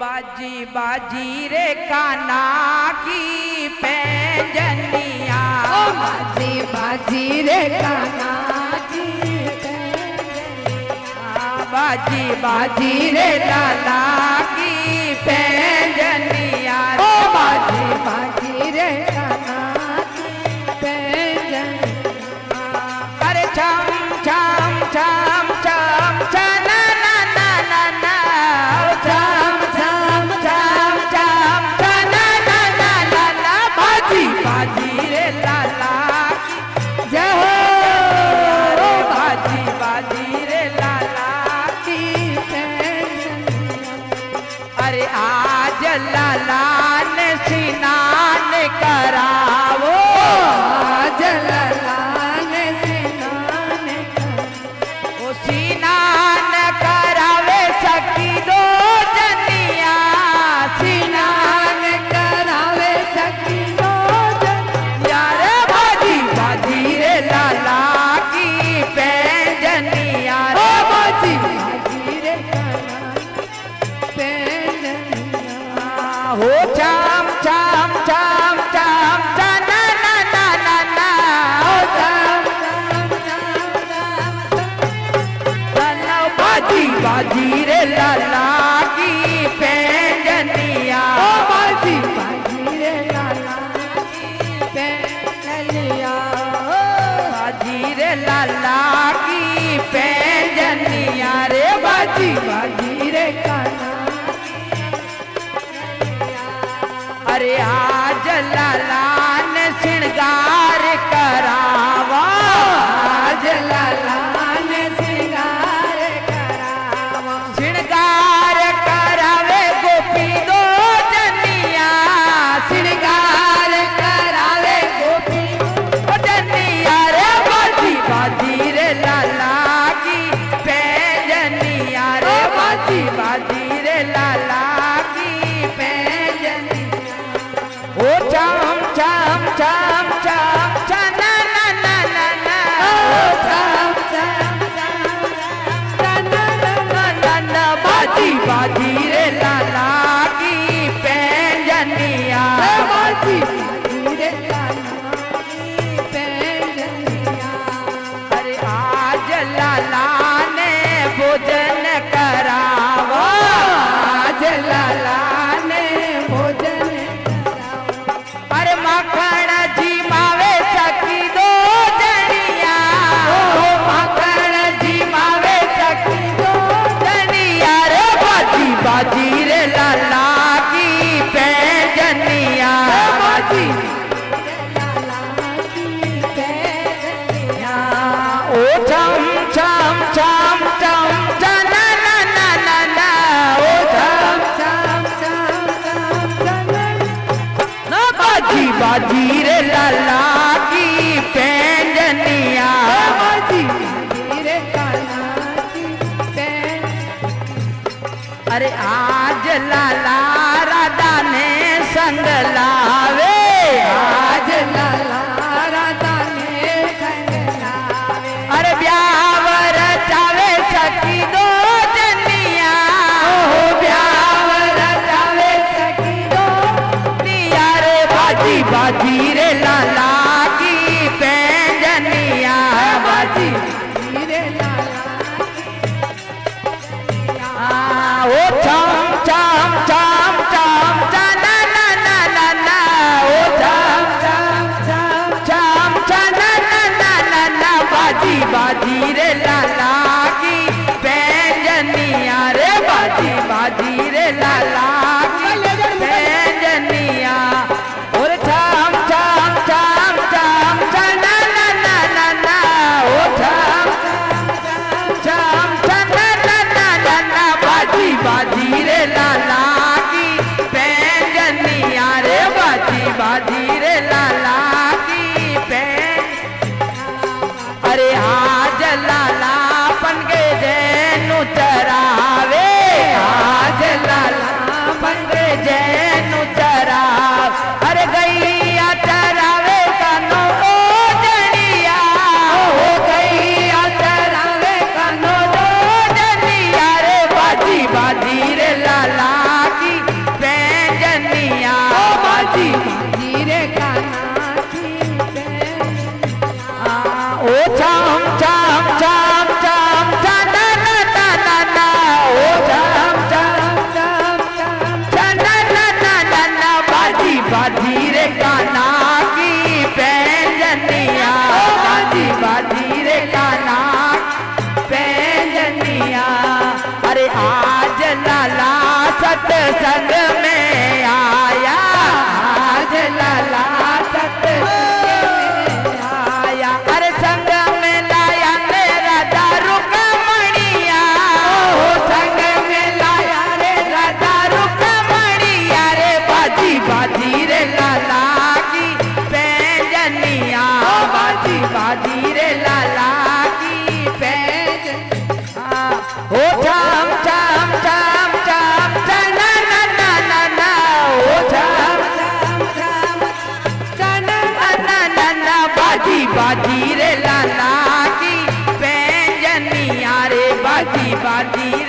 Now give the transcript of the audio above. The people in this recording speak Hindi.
बाजी बाजी रे काना की पैजनिया। बाजी बाजी रे काना की बाजी बाजी रे दादा की पैजनिया। बाजी बाजी रे अरे आज लाला la la. la चम बाजी रे लाला की। बैंजनिया रे बाजी बाजी रे लाला की। और छाम छाम छाम छाम ना ना ना ना ना, ओ छाम। छाम ना ना ना ना बाजी बाजी रे लाला की। बैंजनिया बाजी बाजी रे लाला बाजी